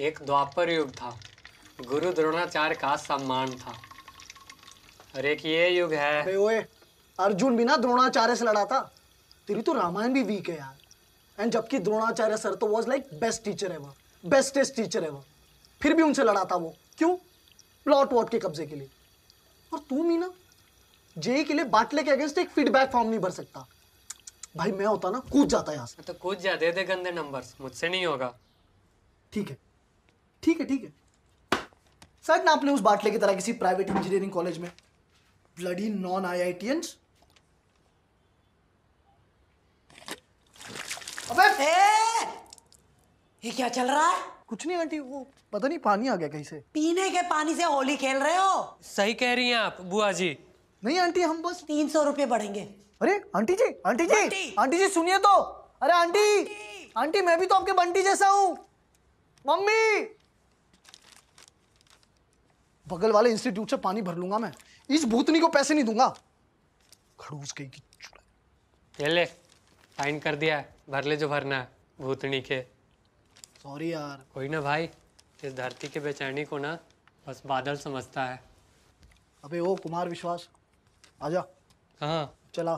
एक द्वापर युग था। गुरु द्रोणाचार्य का सम्मान था। और एक ये युग है। अबे ओए अर्जुन बिना द्रोणाचार्य से लड़ा था। तेरी तो रामायण भी वीक है यार। एंड जबकि द्रोणाचार्य सर तो was like best teacher ever bestest teacher ever फिर भी उनसे लड़ा था वो। क्यों? प्लॉट वॉट के कब्जे के लिए। और तू मीना जेई के लिए बाटले के अगेंस्ट एक फीडबैक फॉर्म नहीं भर सकता। भाई मैं होता ना कूद जाता यहाँ से। तो कूद जा दे दे गंदे नंबर्स मुझसे नहीं होगा। ठीक है। ठीक है ठीक है। सर ना आपने उस बाटले की तरह किसी प्राइवेट इंजीनियरिंग कॉलेज में ब्लडी नॉन आई आई अबे! ए, ये क्या चल रहा है? कुछ नहीं आंटी वो पता नहीं पानी आ गया कहीं से। पीने के पानी से होली खेल रहे हो? सही कह रही हैं आप बुआ जी। नहीं आंटी हम बस तीन सौ रुपये बढ़ेंगे। अरे auntie ji auntie ji auntie! Ji सुनिए तो। अरे आंटी! आंटी मैं भी तो आपके बंटी जैसा हूँ। मम्मी! बगल वाले इंस्टीट्यूट से पानी भर लूँगा मैं। इस भूतनी को पैसे नहीं दूँगा। खड़ूस कहीं की ले साइन कर दिया है। भर ले जो भरना है भूतनी के। सॉरी यार। कोई ना भाई इस धरती के बेचैनी को ना बस बादल समझता है। अबे ओ कुमार विश्वास आजा। कहाँ चला।